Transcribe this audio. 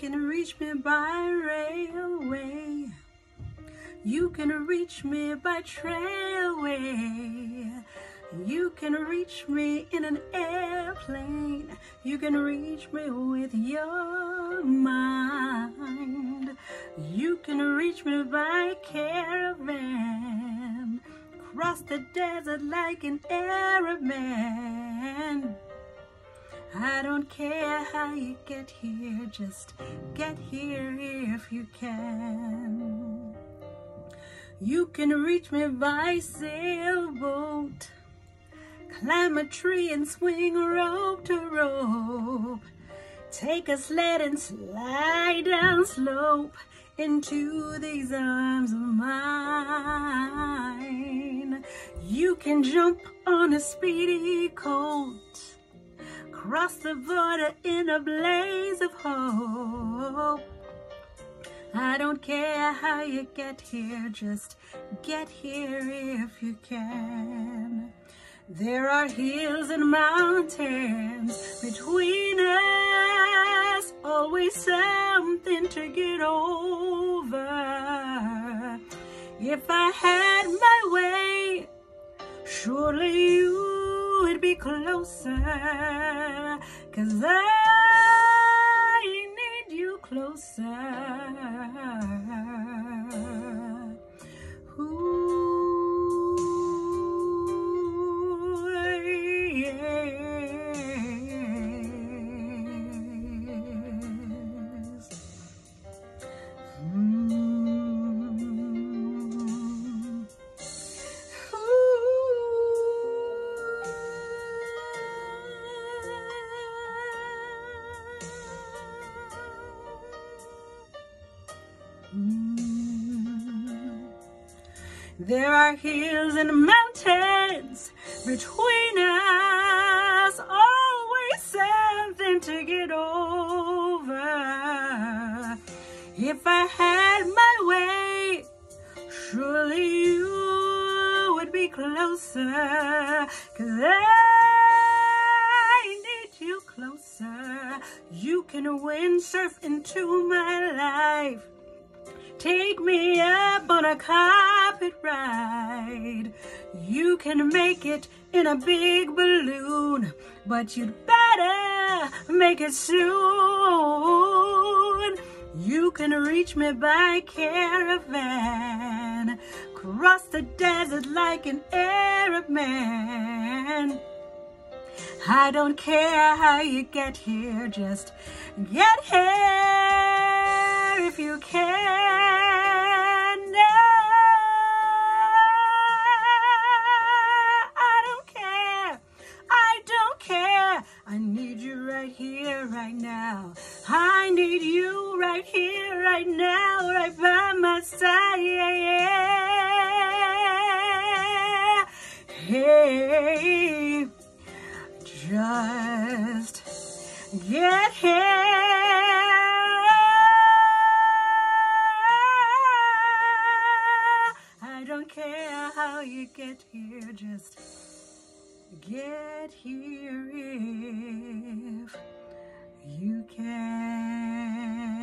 can reach me by railway. You can reach me by trailway. You can reach me in an airplane. You can reach me with your mind. You can reach me by caravan. Cross the desert like an Arab man. I don't care how you get here, just get here if you can. You can reach me by sailboat. Climb a tree and swing rope to rope. Take a sled and slide down slope into these arms of mine. You can jump on a speedy coat. Cross the border in a blaze of hope. I don't care how you get here, just get here if you can. There are hills and mountains between us, always something to get over. If I had my way, surely you would be closer, cause I There are hills and mountains between us, always something to get over. If I had my way, surely you would be closer, cause I need you closer. You can windsurf into my life. Take me up on a You can make it in a big balloon, but you'd better make it soon. You can reach me by caravan, cross the desert like an Arab man. I don't care how you get here, just get here if you can. Need you right here, right now, right by my side. Hey, just get here. I don't care how you get here, just get here if you can.